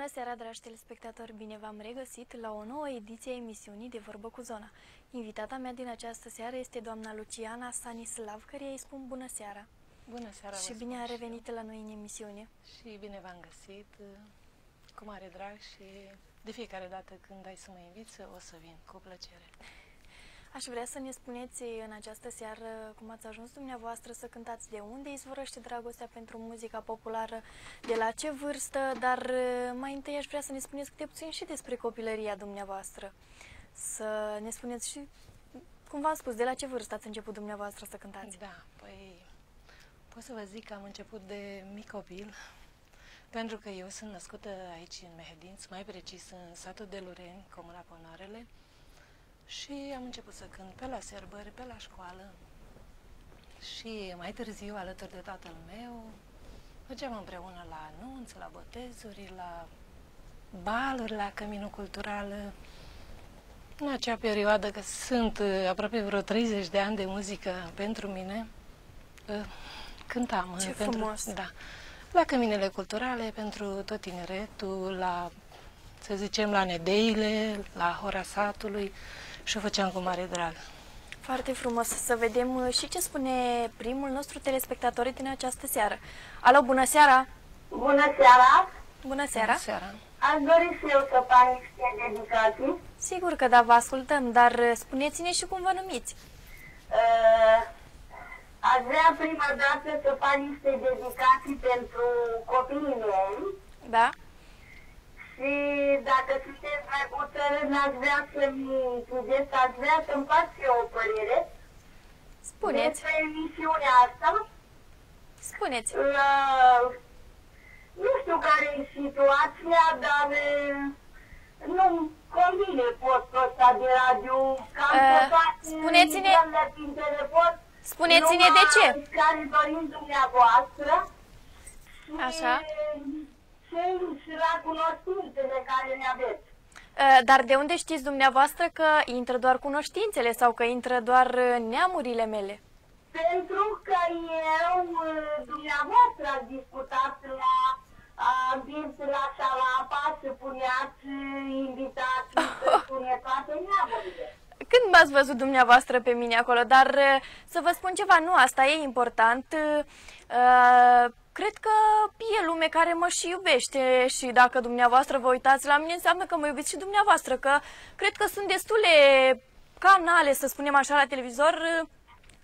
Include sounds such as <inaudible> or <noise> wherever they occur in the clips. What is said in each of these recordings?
Bună seara, dragi telespectatori! Bine v-am regăsit la o nouă ediție a emisiunii de Vorbă cu Zona. Invitata mea din această seară este doamna Luciana Sanislav, care îi spun bună seara. Bună seara! Și bine a revenit și la noi în emisiune. Și bine v-am găsit, cu mare drag și de fiecare dată când ai să mă inviți, o să vin, cu plăcere. Aș vrea să ne spuneți în această seară cum ați ajuns dumneavoastră să cântați, de unde izvorăște dragostea pentru muzica populară, de la ce vârstă, dar uh, mai întâi aș vrea să ne spuneți câte puțin și despre copilăria dumneavoastră. Să ne spuneți și, cum v-am spus, de la ce vârstă ați început dumneavoastră să cântați? Da, păi pot să vă zic că am început de mic copil, pentru că eu sunt născută aici în Mehedinț, mai precis în satul de Lureni, Comuna Ponoarele, și am început să cânt pe la serbări, pe la școală. Și mai târziu, alături de tatăl meu, mergeam împreună la anunț, la botezuri, la baluri, la căminul cultural. În acea perioadă, că sunt uh, aproape vreo 30 de ani de muzică pentru mine, uh, cântam. Ce pentru, frumos! Da. La căminele culturale, pentru tot tineretul, la, să zicem, la nedeile, la hora satului, și o făceam cu mare drag. Foarte frumos să vedem uh, și ce spune primul nostru telespectator din această seară. Alo, bună seara! Bună seara! Bună seara! Bună seara! Aș dori și eu să fac niște dedicații. Sigur că da, vă ascultăm, dar uh, spuneți-ne și cum vă numiți. Uh, aș vrea prima dată să fac niște dedicații pentru copiii mei. Da? Și dacă sunteți mai hotărât, aș vrea să-mi puteți, aș vrea să-mi fac și eu o părere Spuneți, despre emisiunea asta. spuneți. Uh, nu știu care e situația, dar uh, nu convine postul ăsta de radio. Cam Uh, pe toate spuneți-ne- emisiunile prin telefon. Spuneți-ne de ce. numai care dorim dumneavoastră. Și, Așa. Și, și la cunoștințele care le aveți. Uh, Dar de unde știți dumneavoastră că intră doar cunoștințele sau că intră doar uh, neamurile mele? Pentru că eu, uh, dumneavoastră, ați discutat la a zis la Șalapa să puneați uh, invitații să <laughs> puneți toate neamurile. Când m-ați văzut dumneavoastră pe mine acolo? Dar uh, să vă spun ceva, nu, asta e important. Uh, uh, Cred că e lume care mă și iubește și dacă dumneavoastră vă uitați la mine, înseamnă că mă iubiți și dumneavoastră, că cred că sunt destule canale, să spunem așa, la televizor uh,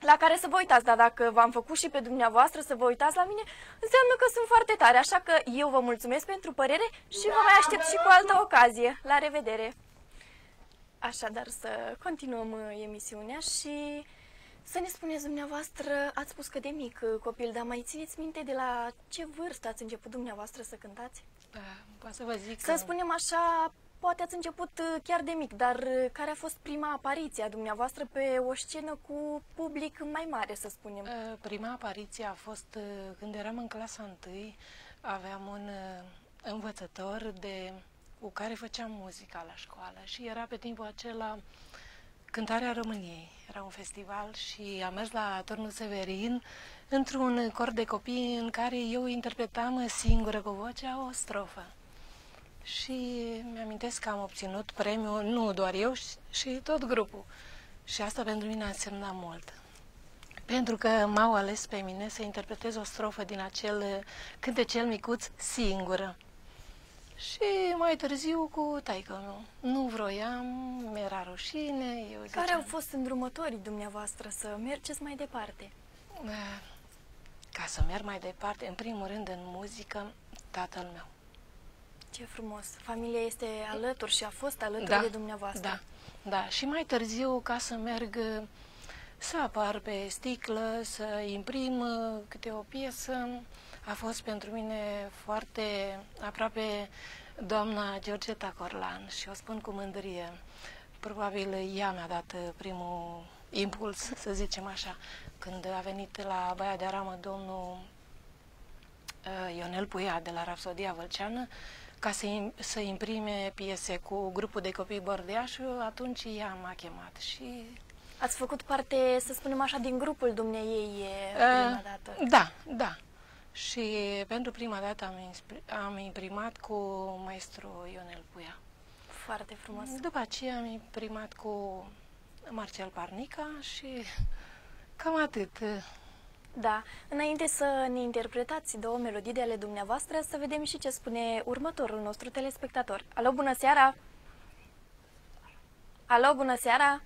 la care să vă uitați, dar dacă v-am făcut și pe dumneavoastră să vă uitați la mine, înseamnă că sunt foarte tare, așa că eu vă mulțumesc pentru părere și vă mai aștept și cu altă ocazie. La revedere! Așadar, să continuăm uh, emisiunea și să ne spuneți dumneavoastră, ați spus că de mic uh, copil, dar mai țineți minte de la ce vârstă ați început dumneavoastră să cântați? Da, pot să vă zic Să că... spunem așa, poate ați început uh, chiar de mic, dar uh, care a fost prima apariție a dumneavoastră pe o scenă cu public mai mare, să spunem? Uh, Prima apariție a fost uh, când eram în clasa 1, aveam un uh, învățător de, cu care făceam muzica la școală și era pe timpul acela Cântarea României. Era un festival și am mers la Turnul Severin într-un cor de copii în care eu interpretam singură cu vocea o strofă. Și mi-amintesc că am obținut premiul, nu doar eu, și- și tot grupul. Și asta pentru mine a însemnat mult. Pentru că m-au ales pe mine să interpretez o strofă din acel uh, cântecel micuț singură. Și mai târziu cu taică meu. Nu vroiam, mi-era rușine, eu ziceam, Care au fost îndrumătorii dumneavoastră să mergeți mai departe? "Eh, Ca să merg mai departe, în primul rând în muzică, tatăl meu. Ce frumos! Familia este alături și a fost alături Da, de dumneavoastră. Da, da. Și mai târziu, ca să merg uh, să apar pe sticlă, să imprim uh, câte o piesă, a fost pentru mine foarte aproape doamna Georgeta Corlan și o spun cu mândrie. Probabil ea mi-a dat uh, primul impuls, să zicem așa, când a venit la Baia de Aramă domnul uh, Ionel Puia de la Rapsodia Vălceană ca să, im- să imprime piese cu grupul de copii Bordeașu, atunci ea m-a chemat și... Ați făcut parte, să spunem așa, din grupul dumneiei e, prima Uh, dată. Da, da. Și pentru prima dată am, insp- am imprimat cu maestru Ionel Puia. Foarte frumos. După aceea am imprimat cu Marcel Parnica și cam atât. Da. Înainte să ne interpretați două melodii de ale dumneavoastră, să vedem și ce spune următorul nostru telespectator. Alo, bună seara! Alo, bună seara!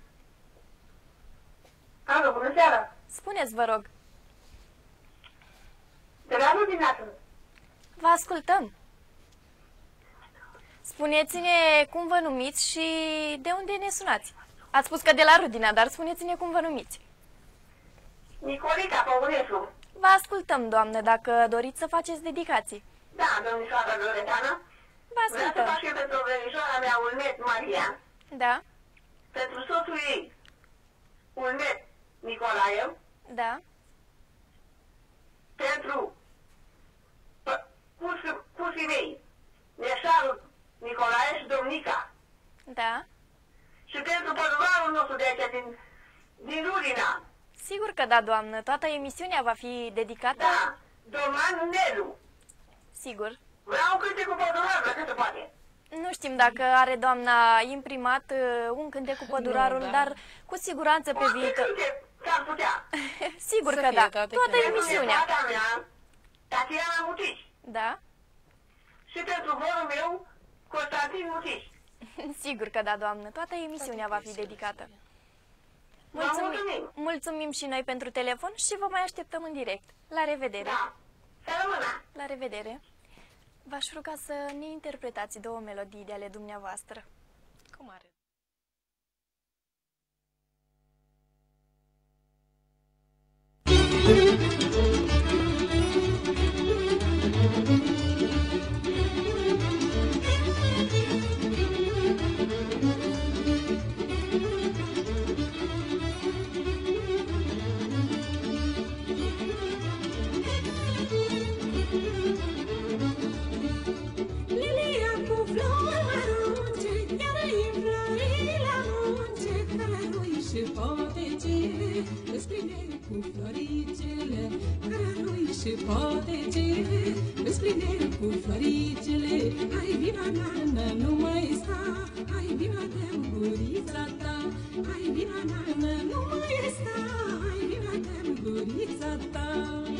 Alo, bună seara! Spuneți, vă rog. De la dimineață. Vă ascultăm. Spuneți-ne cum vă numiți și de unde ne sunați. Ați spus că de la Rudina, dar spuneți-ne cum vă numiți. Nicolica Păunescu. Vă ascultăm, doamnă, dacă doriți să faceți dedicații. Da, domnișoara Loredana. Vă Vreau să ascultăm. fac eu pentru verișoara mea Ulmet Maria, Da? pentru soțul ei Ulmet Nicolae, Da? pentru pă- cusi- cusii mei, Neșarul Nicolae și Domnica, Da? și pentru păduvarul nostru de aici, din, din Rudina, Sigur că da, doamnă. Toată emisiunea va fi dedicată. da, Doman Nelu. Sigur. Vreau un cântec cu păduvarul, dacă se poate. Nu știm dacă are doamna imprimat uh, un cântec cu pădurarul, Nu, da. dar cu siguranță pe Orice viitor. cântec s-ar putea. <laughs> Sigur Să că fie da. toate Toată cântecele. emisiunea. Pentru nevasta mea, Tatiana Mutici. Da? Și pentru vorul meu, Constantin Mutici. <laughs> Sigur că da, doamnă. Toată emisiunea va fi dedicată. Vă mulțumim. mulțumim și noi pentru telefon și vă mai așteptăm în direct. La revedere! Da. Să rămână. La revedere! V-aș ruga să ne interpretați două melodii de ale dumneavoastră. Cum are? Cărui și potecele, îți pline cu floricele, cărui și potecele, îți pline cu floricele. Hai vino, nană, nu mai sta, hai vino de gurița ta, hai vino, nană, nu mai sta, hai vino de gurița ta.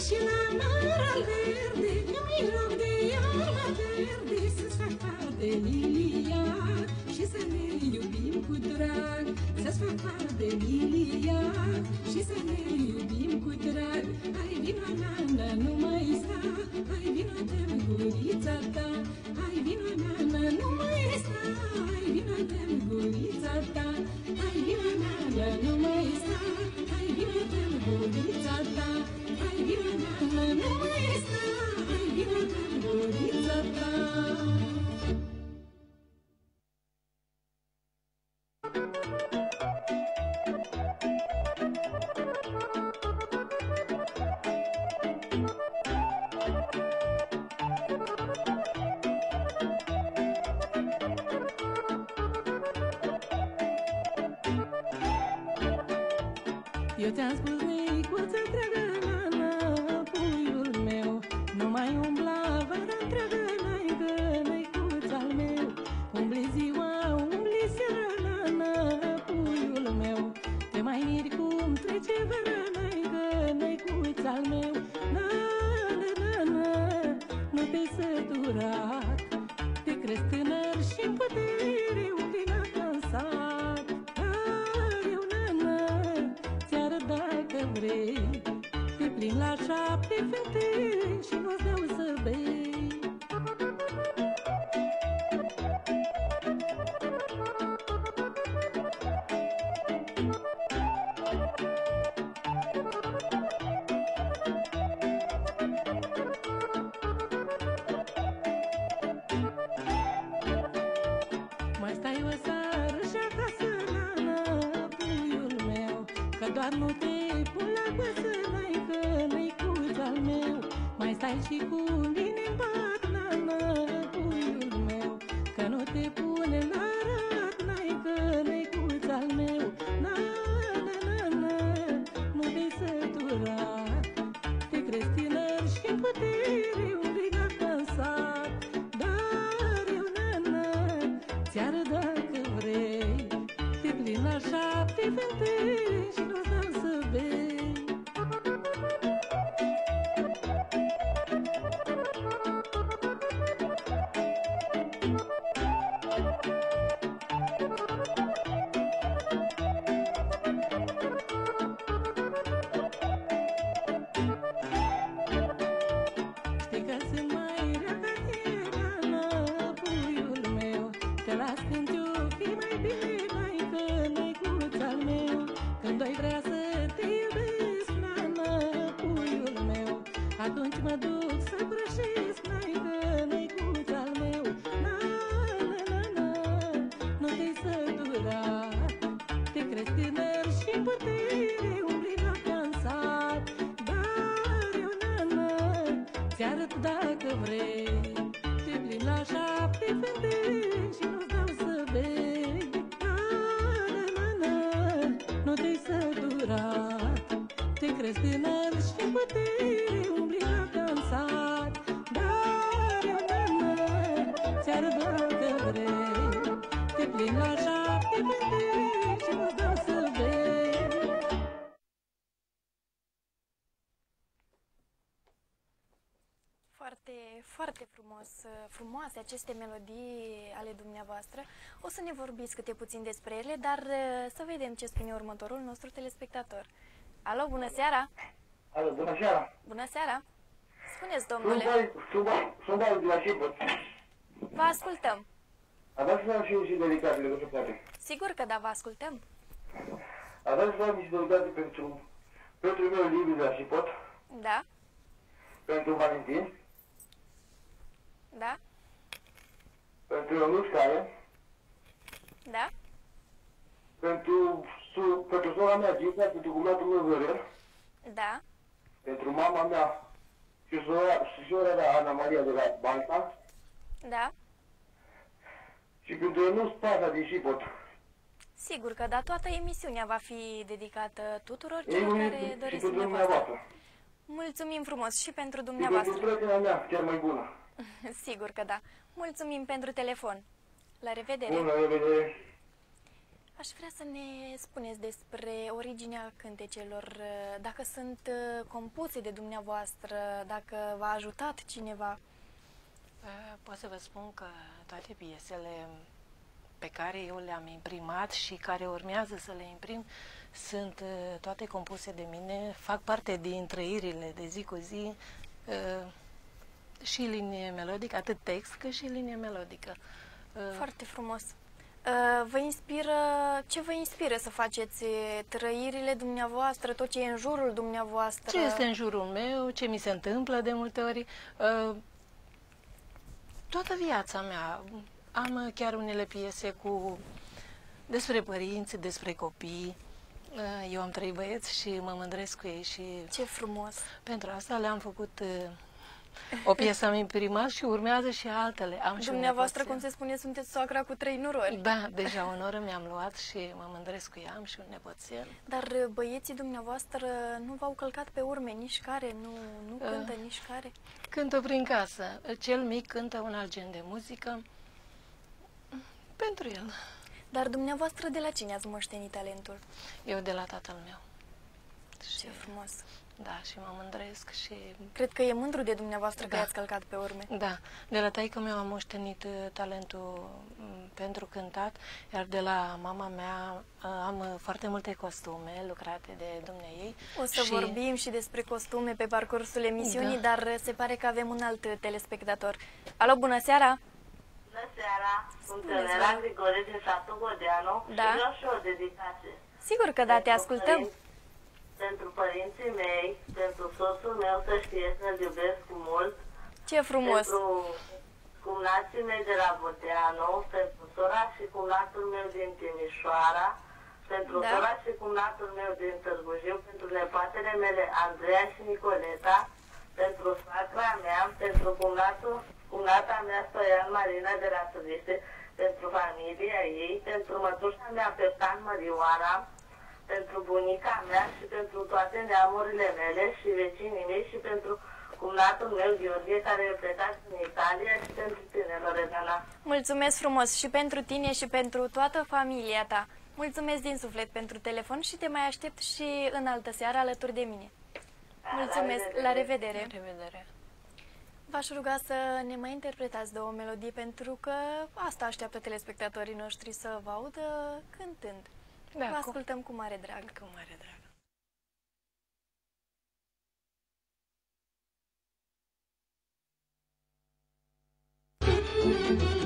Să doar nu te pun la coasă, naică, năicuț al meu. Mai stai și cu Seară-ți dacă vrei frumoase aceste melodii ale dumneavoastră. O să ne vorbiți câte puțin despre ele, dar uh, să vedem ce spune următorul nostru telespectator. Alo, bună seara! Alo, bună seara! Bună seara! Spuneți, Sunt domnule, Bal- sunt Bal- sunt Bal de la Șipăt. vă ascultăm. Aveți să am și și dedicatele, dacă se poate. Sigur că da, vă ascultăm. Aveți să am și dedicate pentru pentru meu Liviu de la Șipăt, Da? pentru Valentin, Da? Pentru Ionuț Caie, Da? pentru, su, pentru sora mea Gita, pentru cumnatul meu Viorel, Da? pentru mama mea și sora, și sora mea Ana Maria de la Banca Da? și pentru Ionuț Paza din Șipăt. Sigur că da, toată emisiunea va fi dedicată tuturor Ei, celor și care pentru doriți dumneavoastră. dumneavoastră. Mulțumim frumos și pentru Și pentru dumneavoastră. prietena mea, cea mai bună. <laughs> Sigur că da. Mulțumim pentru telefon. La revedere! Bună, revedere! Aș vrea să ne spuneți despre originea cântecelor, dacă sunt uh, compuse de dumneavoastră, dacă v-a ajutat cineva. Uh, Pot să vă spun că toate piesele pe care eu le-am imprimat și care urmează să le imprim sunt uh, toate compuse de mine, fac parte din trăirile de zi cu zi. Uh, și linie melodică, atât text cât și linie melodică. Uh, Foarte frumos. Uh, Vă inspiră, ce vă inspiră să faceți uh, trăirile dumneavoastră, tot ce e în jurul dumneavoastră? Ce este în jurul meu, ce mi se întâmplă de multe ori. Uh, Toată viața mea. Am uh, chiar unele piese cu despre părinți, despre copii. Uh, Eu am trei băieți și mă mândresc cu ei și Ce frumos! pentru asta le-am făcut uh, o piesă am imprimat și urmează și altele. Am și un Dumneavoastră, cum nepoțel. se spune, sunteți soacra cu trei nurori. Da, deja o noră mi-am luat și mă mândresc cu ea, am și un nepoțel. Dar uh, băieții dumneavoastră nu v-au călcat pe urme nici care, nu, nu Uh. cântă nici care. Cântă prin casă. Cel mic cântă un alt gen de muzică pentru el. Dar dumneavoastră de la cine ați moștenit talentul? Eu de la tatăl meu. Ce frumos! Da, și mă mândresc și... Cred că e mândru de dumneavoastră că Da. i-ați călcat pe urme. Da, de la taică meu am moștenit uh, talentul m, pentru cântat, iar de la mama mea uh, am uh, foarte multe costume lucrate de dumneei. O să și... vorbim și despre costume pe parcursul emisiunii, Da. dar uh, se pare că avem un alt uh, telespectator. Alo, bună seara! Bună seara, sunt Spuneți, Elena vă. Grigore din satul Godeanu Da. și vreau și o dedicație. Sigur că da, te Pentru ascultăm. părinți- Pentru părinții mei, pentru soțul meu să știe că-l iubesc mult, Ce frumos! pentru cumnații mei de la Boteanu, pentru sora și cumnatul meu din Timișoara, pentru Da. sora și cumnatul meu din Târgu Jiu, pentru nepoatele mele Andreea și Nicoleta, pentru sacra mea, pentru cumnatul, cumnata mea Stoian Marina de la Târviște, pentru familia ei, pentru mătușa mea Peptan Mărioara, pentru bunica mea și pentru toate neamurile mele și vecinii mei și pentru cumnatul meu Gheorghe care e plecat în Italia și pentru tine, Loredana. Mulțumesc frumos și pentru tine și pentru toată familia ta. Mulțumesc din suflet pentru telefon și te mai aștept și în altă seară alături de mine. Mulțumesc, la revedere! La revedere! V-aș ruga să ne mai interpretați două melodii pentru că asta așteaptă telespectatorii noștri să vă audă cântând. Da, Vă cu- ascultăm cu mare drag. Cu mare drag. Doamne,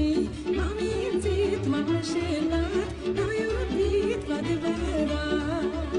nicănei M-au mințit, m-au înșelat N-au iubit cu adevărat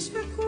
cum ești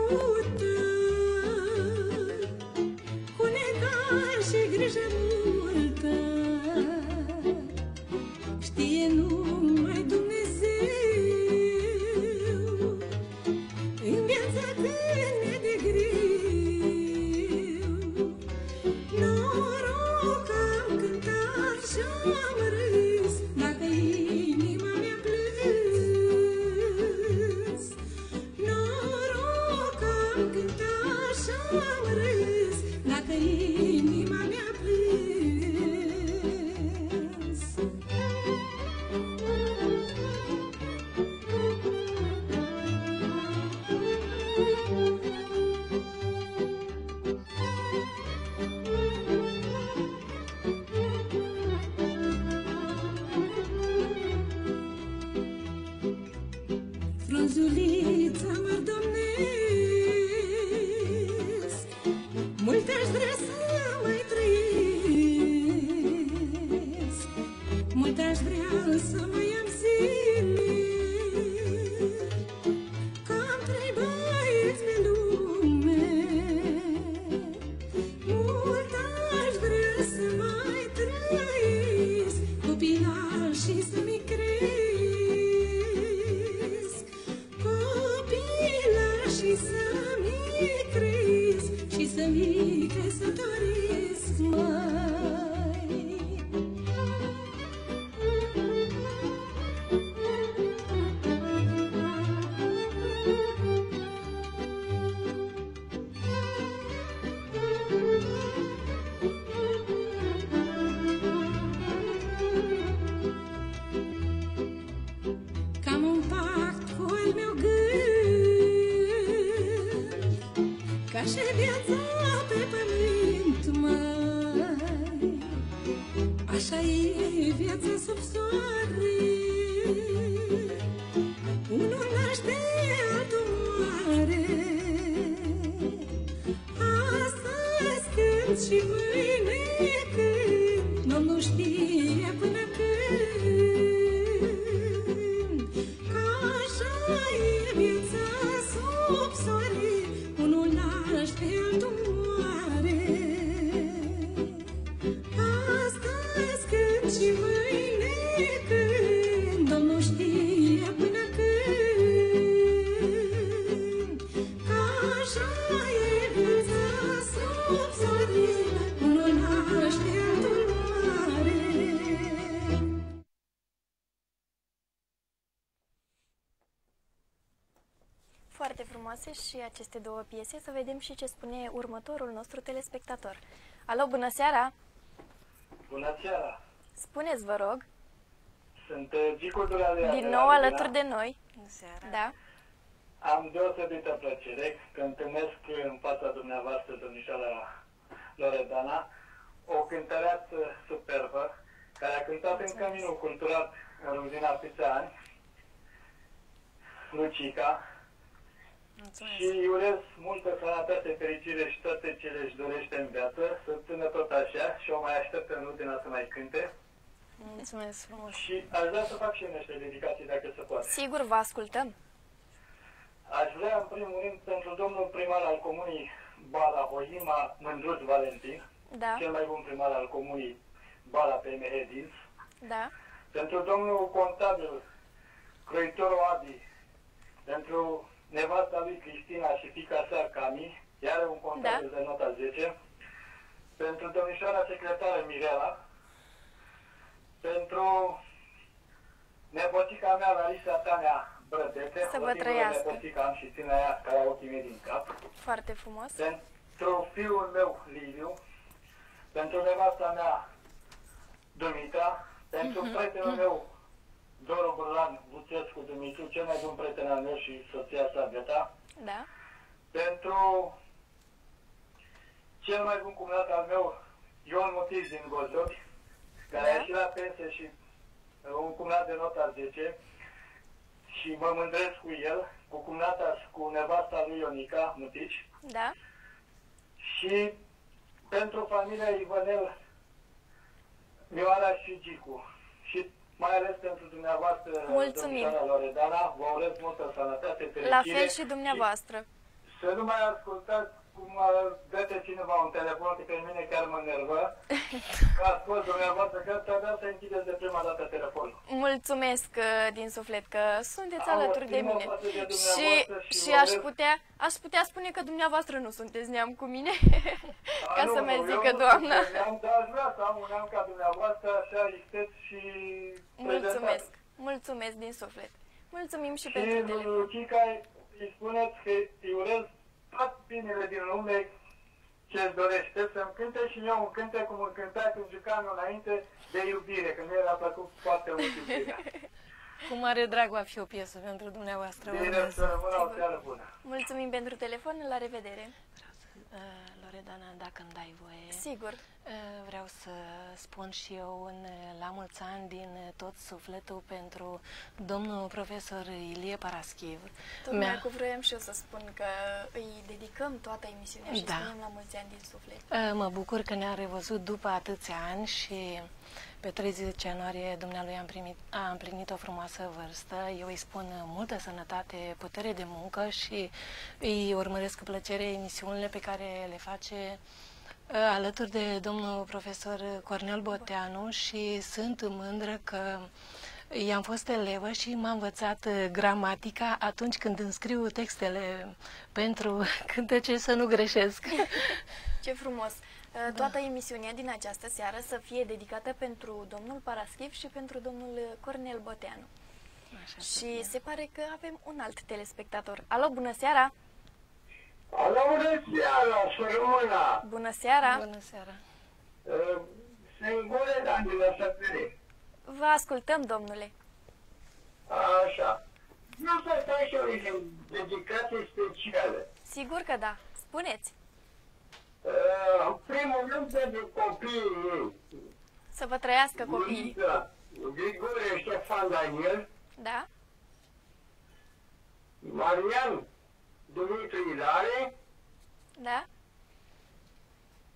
Copilaj și aceste două piese. Să vedem și ce spune următorul nostru telespectator. Alo, bună seara! Bună seara! Spuneți, vă rog, Sunt uh, Gicu Duradea. din de nou la alături Lumina. de noi. Bună seara! Da? Am deosebită plăcere că întâlnesc în fața dumneavoastră, domnișoara Loredana, o cântăreață superbă, care a cântat în Căminul Cultural în Ruzina Pițeani, Lucica, Mulțumesc! și îi urez multă sănătate, fericire și toate ce le-și dorește în viață, să țină tot așa și o mai aștept în Ruzina să mai cânte. Mulțumesc frumos! Și aș vrea să fac și eu niște dedicații, dacă se poate. Sigur, vă ascultăm. Aș vrea, în primul rând, pentru domnul primar al comunii Bala Hoima Mândruț Valentin, Da, cel mai bun primar al comunii Bala PMH Dinț, da, pentru domnul contabil Croitorul Adi, pentru nevasta lui Cristina și fica sa Cami, iar un contabil de nota 10, pentru domnișoara secretară Mirela, pentru nepotica mea, Larisa Tania Brădete, Să vă o singură trăiască. nepotică am și țin aia care au ochii mei din cap, Foarte frumos. pentru fiul meu, Liviu, pentru nevasta mea, Dumitra, pentru prietenul meu, Doru Burlan Buțescu Dumitru, cel mai bun prieten al meu și soția sa, Beta, Da. pentru cel mai bun cumnat al meu, Ion Mutis din Gozovi, care Da. a ieșit la pensie și uh, un cumnat de nota 10 și mă mândresc cu el, cu cumnata și cu nevasta lui Ionica Mutici Da. și pentru familia Ivanel, Mioara și Gicu și mai ales pentru dumneavoastră, Mulțumim. domnișoara Loredana, vă urez multă sănătate, fericire. La fel și dumneavoastră. Să nu mai ascultați cum uh, dăte cineva un telefon, că pe mine chiar mă nervă. Că a spus dumneavoastră că trebuia să închideți de prima dată telefonul. Mulțumesc uh, din suflet că sunteți Am o alături de stimă mine. față de Și, dumneavoastră și și vă aș urez- putea, aș putea spune că dumneavoastră nu sunteți neam cu mine, <laughs> A, ca nu, să mai eu zică nu doamna. sunt neam, Dar aș vrea să am un neam ca dumneavoastră, așa isteț și Mulțumesc, prezentat. mulțumesc din suflet. Mulțumim și Și pentru lui telefon. Lucica îi spuneți că îi urez tot binele din lume ce-ți dorește să-mi cânte și eu un cânte cum îmi cânta când jucam eu înainte de iubire, când mie mi-a plăcut foarte mult iubirea. <laughs> Cu mare drag va fi o piesă pentru dumneavoastră. vă Bine, urez. să rămână o seară bună. Mulțumim pentru telefon, la revedere. Uh, Loredana, dacă îmi dai voie, Sigur. uh, vreau să spun și eu un uh, la mulți ani din uh, tot sufletul pentru domnul profesor Ilie Paraschiv. Tocmai Mi-a- cu vroiam și eu să spun că îi dedicăm toată emisiunea și Da. spunem la mulți ani din suflet. Uh, Mă bucur că ne-am revăzut după atâția ani și pe 30 ianuarie dumnealui am, primit, a împlinit o frumoasă vârstă. Eu îi spun uh, multă sănătate, putere de muncă și îi urmăresc cu plăcere emisiunile pe care le face uh, alături de domnul profesor Cornel Boteanu și sunt mândră că I-am fost elevă și m-a învățat uh, gramatica atunci când înscriu textele pentru <laughs> cântece să nu greșesc. Ce frumos! Uh, Toată emisiunea din această seară să fie dedicată pentru domnul Paraschiv și pentru domnul Cornel Boteanu. Așa Și se pare că avem un alt telespectator. Alo, bună seara! Alo, bună seara, să rămână! Bună seara! Bună seara! Sunt Goledan din Lăsăpire. Vă ascultăm, domnule. Așa. Nu să stai și o dedicație specială. Sigur că da. Spuneți. Uh, În primul rând pentru copiii ei. Să vă trăiască copiii. Luiza, Grigore Ștefan Daniel, Da? Marian Dumitru Ilare, Da?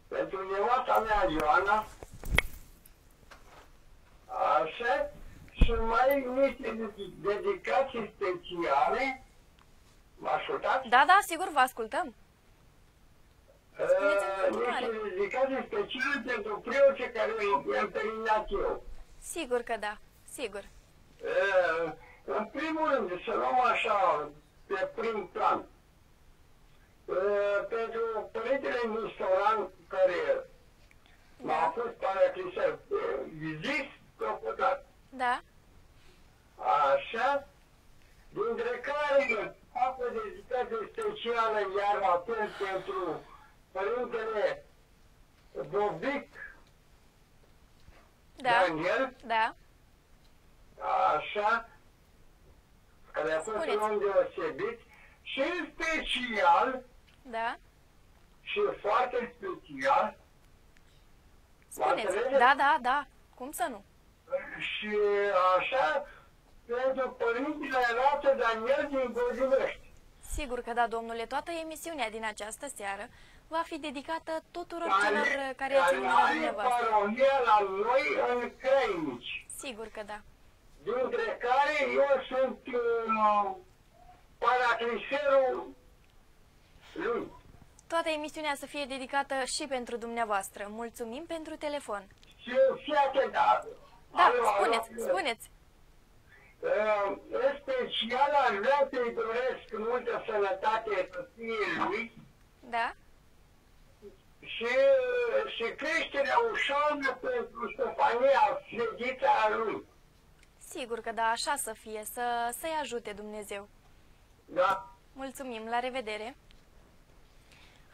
pentru nevasta mea Ioana, așa, și mai niște dedi- dedicații speciale, mă ascultați? Da, da, sigur, vă ascultăm. Spuneți în Uh, continuare. niște dedicații speciale pentru preoții care i-am terminat eu. Sigur că da. Sigur. Uh, În primul rând, să luăm așa, pe prim plan, uh, pentru părintele Nistoran, care m-a fost paraclisat, zis, deputat, Da? așa, dintre care fac o dedicație specială iar atent pentru părintele Bobic Da? Daniel, Da? așa, care a fost un Spuneți. om deosebit și în special, Da? și foarte special, Spuneți. înțelegeți? Da, da, da. Cum să nu? și așa, pentru părintele Rată Daniel din Gozimești. Sigur că da, domnule. Toată emisiunea din această seară va fi dedicată tuturor celor uh, care țin de la are dumneavoastră. parolia la noi în Crăinici, Sigur că da. dintre care eu sunt uh, paracliserul lui. Toată emisiunea să fie dedicată și pentru dumneavoastră. Mulțumim pentru telefon. Și fii atent, da, Da, alo, alo, spuneți, alo. spuneți. Uh, în special aș vrea să-i doresc multă sănătate copiii lui Da? Și și creșterea ușoară pentru Stefania, fetița lui. Sigur că da, așa să fie, să, să-i ajute Dumnezeu. Da? Mulțumim, la revedere!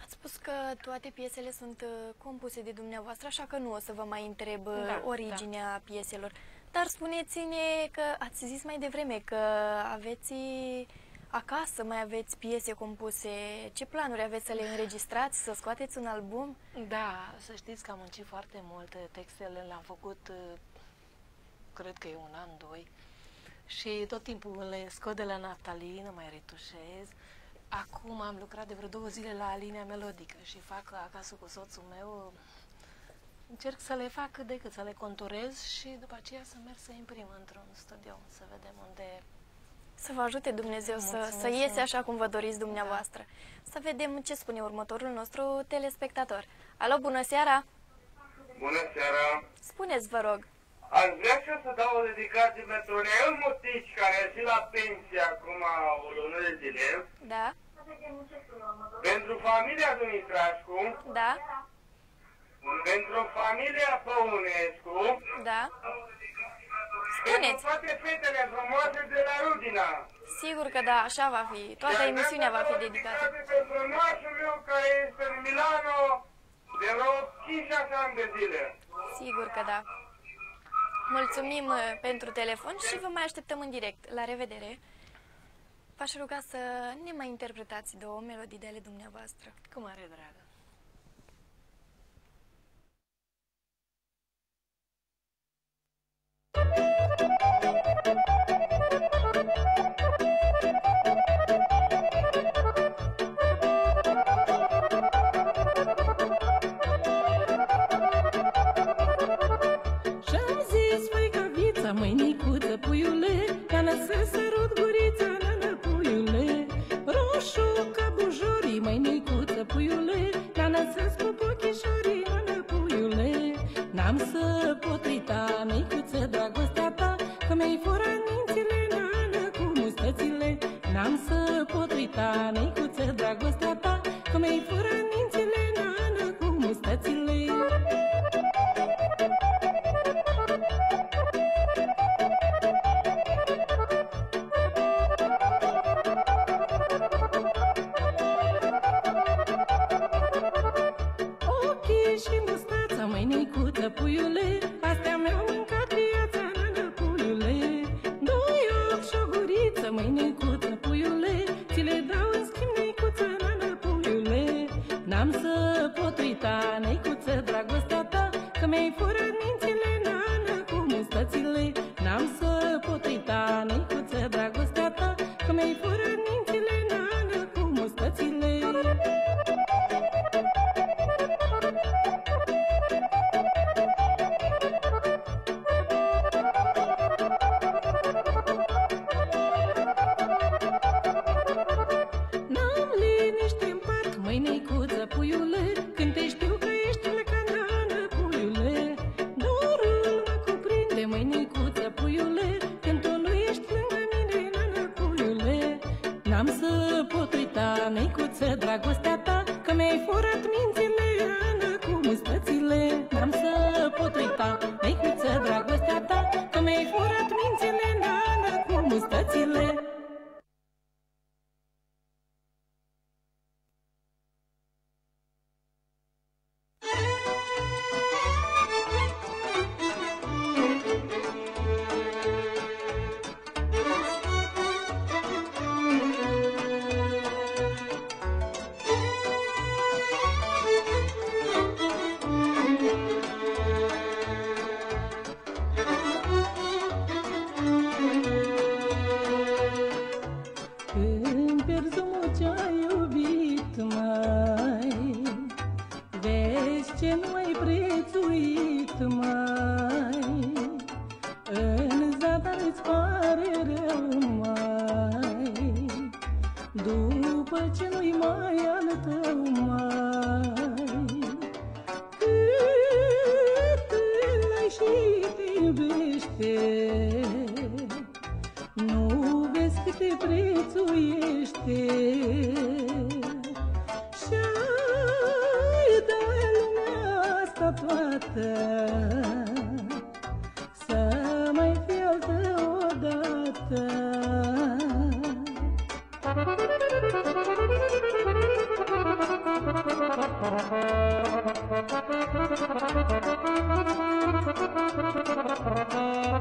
Ați spus că toate piesele sunt uh, compuse de dumneavoastră, așa că nu o să vă mai întreb uh, Da, originea pieselor. Dar spuneți-ne că ați zis mai devreme că aveți acasă, mai aveți piese compuse. Ce planuri aveți să le înregistrați, să scoateți un album? Da, să știți că am muncit foarte mult. Textele le-am făcut, uh, cred că e un an, doi. Și tot timpul le scot de la naftalină, mai retușez. Acum am lucrat de vreo două zile la linia melodică și fac acasă cu soțul meu. Încerc să le fac cât de cât, să le conturez și după aceea să merg să imprim într-un studio, să vedem unde... Să vă ajute Dumnezeu să, Mulțumesc să iese mult. așa cum vă doriți dumneavoastră. Să vedem ce spune următorul nostru telespectator. Alo, bună seara! Bună seara! Spuneți, vă rog. Aș vrea și eu să dau o dedicație pentru Neil Motici, care a ieșit la pensie acum o lună de zile, Da? pentru familia Dumitrașcu, Da? pentru familia Păunescu, Da? Pentru Spuneți! toate fetele frumoase de la Rudina. Sigur că da, așa va fi. Toată Iar emisiunea va fi vreau să dau o dedicată. dedicație pentru nașul meu care este în Milano de vreo 5-6 ani de zile. Sigur că da. Mulțumim uh, pentru telefon și vă mai așteptăm în direct. La revedere! V-aș ruga să ne mai interpretați două melodii de ale dumneavoastră. Cu mare dragă. Și-am zis, măica vița, măinicuță, puiule Ca să sărut gurița, micuță, dragostea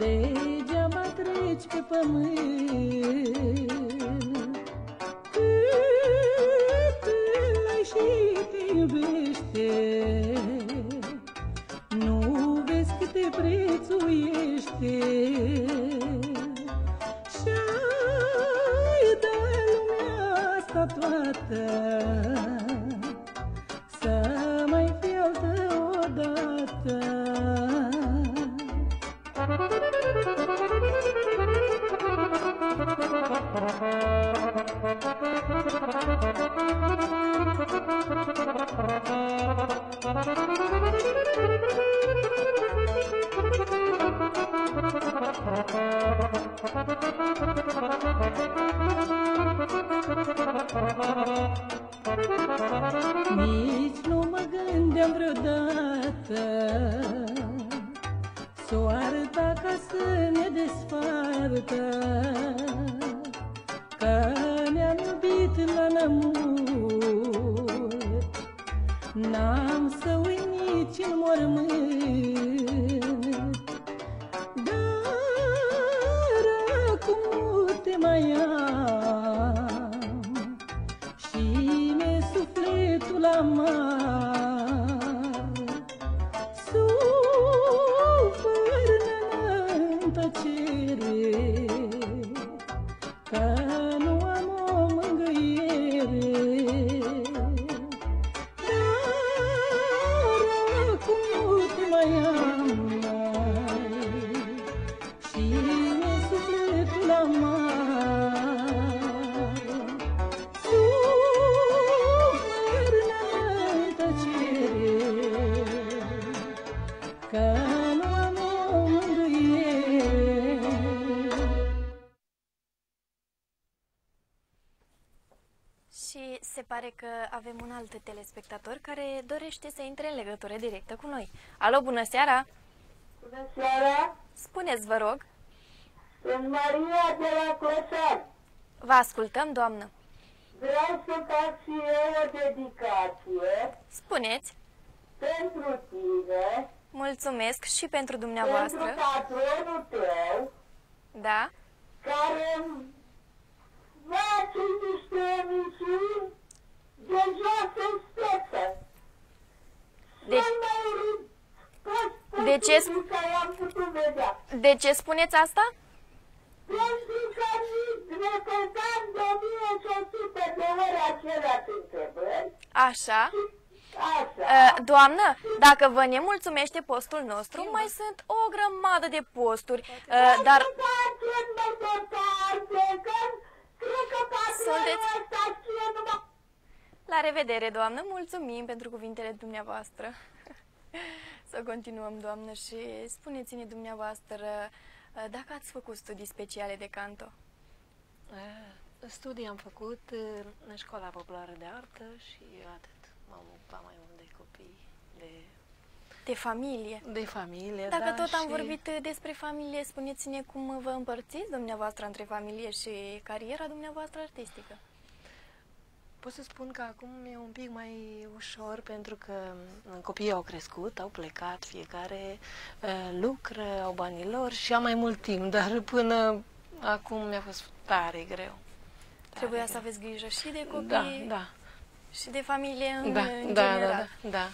Degeaba treci pe pământ pare că avem un alt telespectator care dorește să intre în legătură directă cu noi. Alo, bună seara! Bună seara! Spuneți, vă rog. Sunt Maria de la Clăsar. Vă ascultăm, doamnă. Vreau să fac și eu o dedicație Spuneți. pentru tine, Mulțumesc și pentru pentru dumneavoastră. patronul tău, Da? care îmi face niște emisiuni de jos în speță. Deci- Cel mai urât post De ce posibil care am putut vedea. De ce spuneți asta? Pentru că mi repetam de 1500 de ori aceleași întrebări. Așa. Așa. Uh, Doamnă, dacă vă nemulțumește postul nostru, mai sunt o grămadă de posturi, uh, dar Dar când mai departe, că cred că patronul Sunteți- ăsta știe numai La revedere, doamnă, mulțumim pentru cuvintele dumneavoastră. Să continuăm, doamnă, și spuneți-ne dumneavoastră uh, dacă ați făcut studii speciale de canto. Eh, Studii am făcut eh, în Școala Populară de Artă și atât. M-am ocupat mai mult de copii, de, De familie. de familie. Dacă da, tot am și vorbit uh, despre familie, spuneți-ne cum vă împărțiți dumneavoastră între familie și cariera dumneavoastră artistică. Pot să spun că acum e un pic mai ușor pentru că mm, copiii au crescut, au plecat, fiecare eh, lucră, au banii lor și am mai mult timp, <laughs> dar până acum mi-a fost tare greu. Tare Trebuia să greu. aveți grijă și de copii Da, da, și de familie în, da, în da, general. da, da, da.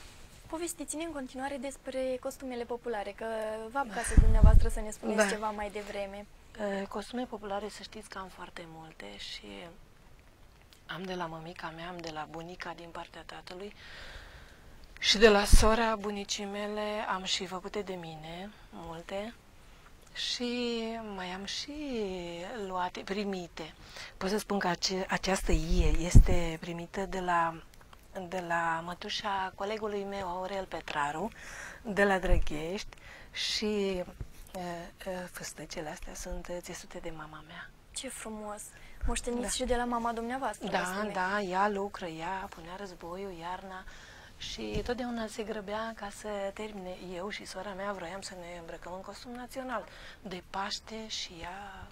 Povestiți-ne în continuare despre costumele populare, că vă apucase dumneavoastră să ne spuneți Da. ceva mai devreme. Eh, Costume populare, să știți că am foarte multe și am de la mămica mea, am de la bunica din partea tatălui și de la sora bunicii mele am și făcute de mine, multe, și mai am și luate, primite. Pot să spun că ace- această ie este primită de la, de la mătușa colegului meu, Aurel Petraru, de la Drăghești și uh, uh, făstăcele astea sunt uh, țesute de mama mea. Ce frumos! Moșteniți Da. și de la mama dumneavoastră. Da, răspunde. da, ea lucră, ea punea războiul, iarna și totdeauna se grăbea ca să termine. Eu și sora mea vroiam să ne îmbrăcăm în costum național de Paște și ea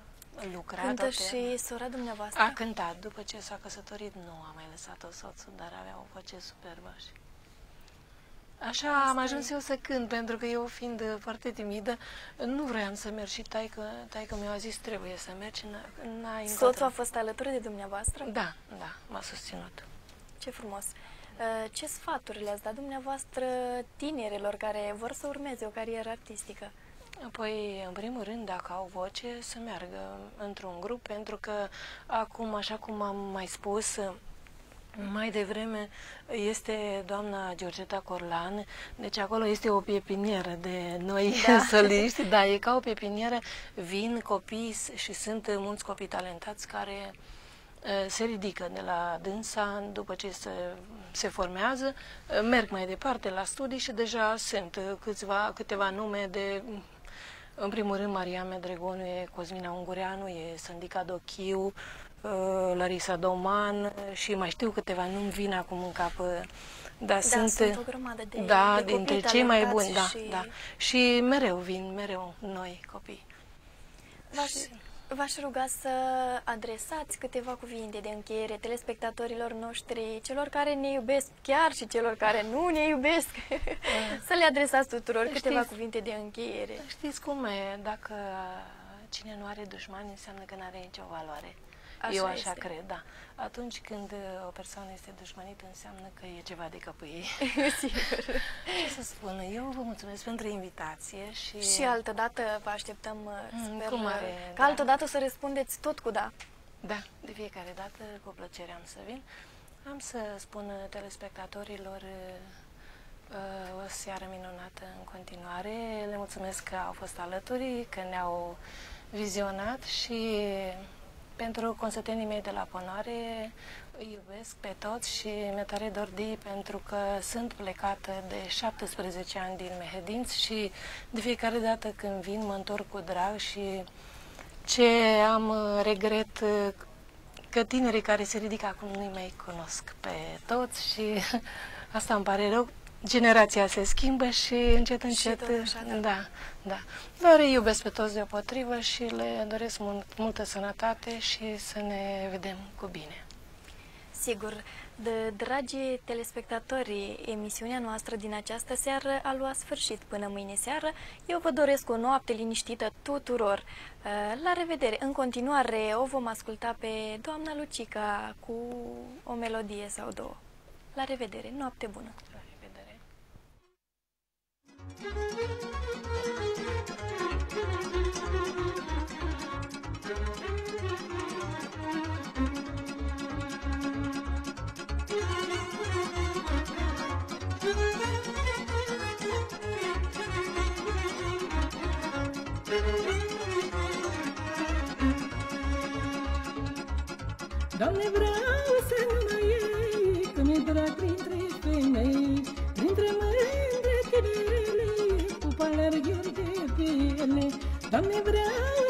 lucra Cântă toată și sora dumneavoastră? A cântat, după ce s-a căsătorit, nu a mai lăsat-o soțul, dar avea o voce superbă și... Așa am ajuns eu să cânt, pentru că eu fiind uh, foarte timidă, nu vroiam să merg și taică, taică mi-a zis trebuie să mergi, n- n-ai Soțul a încotro. fost alături de dumneavoastră? Da, da, m-a susținut. Ce frumos! Uh, Ce sfaturi le-ați dat dumneavoastră tinerilor care vor să urmeze o carieră artistică? Apoi, în primul rând, dacă au voce, să meargă într-un grup, pentru că acum, așa cum am mai spus, mai devreme este doamna Georgeta Corlan, deci acolo este o pepinieră de noi Da. da. <laughs> soliști, da, e ca o pepinieră, vin copii s- și sunt mulți copii talentați care uh, se ridică de la dânsa după ce se, se formează, uh, merg mai departe la studii și deja sunt uh, câțiva, câteva nume de în primul rând, Maria Medregonu, e Cosmina Ungureanu, e Sandica Dochiu, uh, Larisa Doman și mai știu câteva, nu-mi vin acum în cap, uh, dar Da, sunt, sunt o grămadă de- da, de dintre copii cei mai talentați buni, da, și- da. Și mereu vin, mereu noi copii. V-aș, Și- v-aș ruga să adresați câteva cuvinte de încheiere telespectatorilor noștri, celor care ne iubesc chiar și celor care nu ne iubesc. <laughs> să le adresați tuturor câteva Știți- cuvinte de încheiere. Știți cum e, dacă cine nu are dușmani înseamnă că nu are nicio valoare. Așa Eu așa este. cred, da. Atunci când uh, o persoană este dușmanită, înseamnă că e ceva de capul <laughs> ei. Sigur. Ce să spun, eu vă mulțumesc pentru invitație și... Și altă dată vă așteptăm, uh, Mm, sper, cu mare că drag. altă dată să răspundeți tot cu da. Da, de fiecare dată, cu plăcere am să vin. Am să spun uh, telespectatorilor uh, uh, o seară minunată în continuare. Le mulțumesc că au fost alături, că ne-au vizionat și pentru consătenii mei de la Ponoare îi iubesc pe toți și mi-e tare dor de pentru că sunt plecată de 17 ani din Mehedinți și de fiecare dată când vin mă întorc cu drag și ce am uh, regret uh, că tinerii care se ridică acum nu-i mai cunosc pe toți și <laughs> asta îmi pare rău. Generația se schimbă și încet, încet, tot așa, da. da, da. Dar îi iubesc pe toți deopotrivă și le doresc mult, multă sănătate și să ne vedem cu bine. Sigur, de, dragi telespectatori, emisiunea noastră din această seară a luat sfârșit până mâine seară. Eu vă doresc o noapte liniștită tuturor. Uh, La revedere! În continuare o vom asculta pe doamna Lucica cu o melodie sau două. La revedere! Noapte bună! Doamne, vreau să nu mai iei, că mi-e drag ele. Doamne,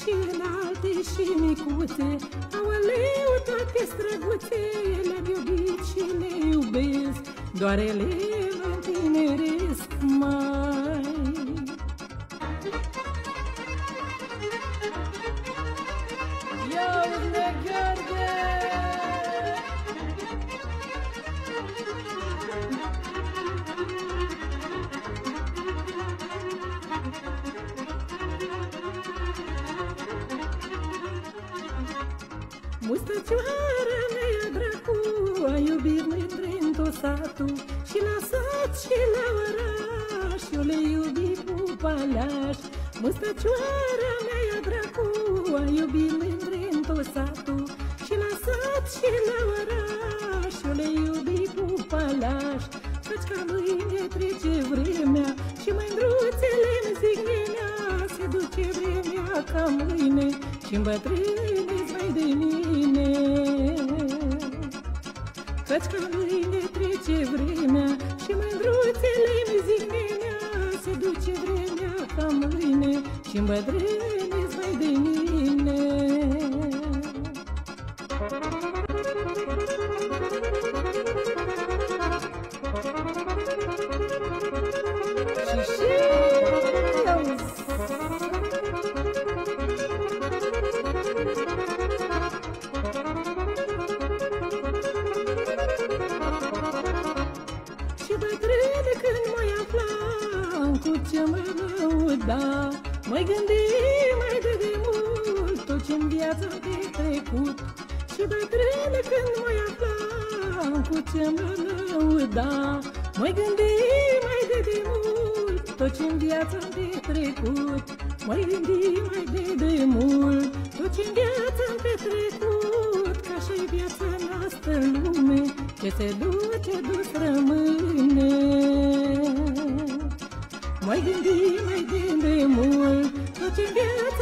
Și înalte și micuțe. Aoleu, toate străguțe Le-am iubit și le iubesc. Doarele mă întineresc mai Mustăcioară mea dracu A iubit mândre în tot satul Și la sat și la oraș Eu le iubi cu palaș Mustăcioară mea dracu A iubit mândre în tot satul Și la sat și la oraș Eu le iubi cu palaș Căci ca mâine trece vremea Și mândruțele-mi zic nenea Se duce vremea ca mâine. Și îmbătrâneți și îmbătrâneți mai de mine. Și și Și bătrâne când mă aflam Cu ce mă lăuda Mai gândi mai de demult Tot ce-n viață de trecut. Și bătrâne când mă aflam Cu ce mă lăuda. Mai gândi mai de demult Tot ce-n viață de trecut. Mai gândi mai de demult Tot ce-n viață de trecut. Ca și viața noastră în lume Ce se duce, dus rămâne. Mai gândi mai de demult Tot ce viața-mi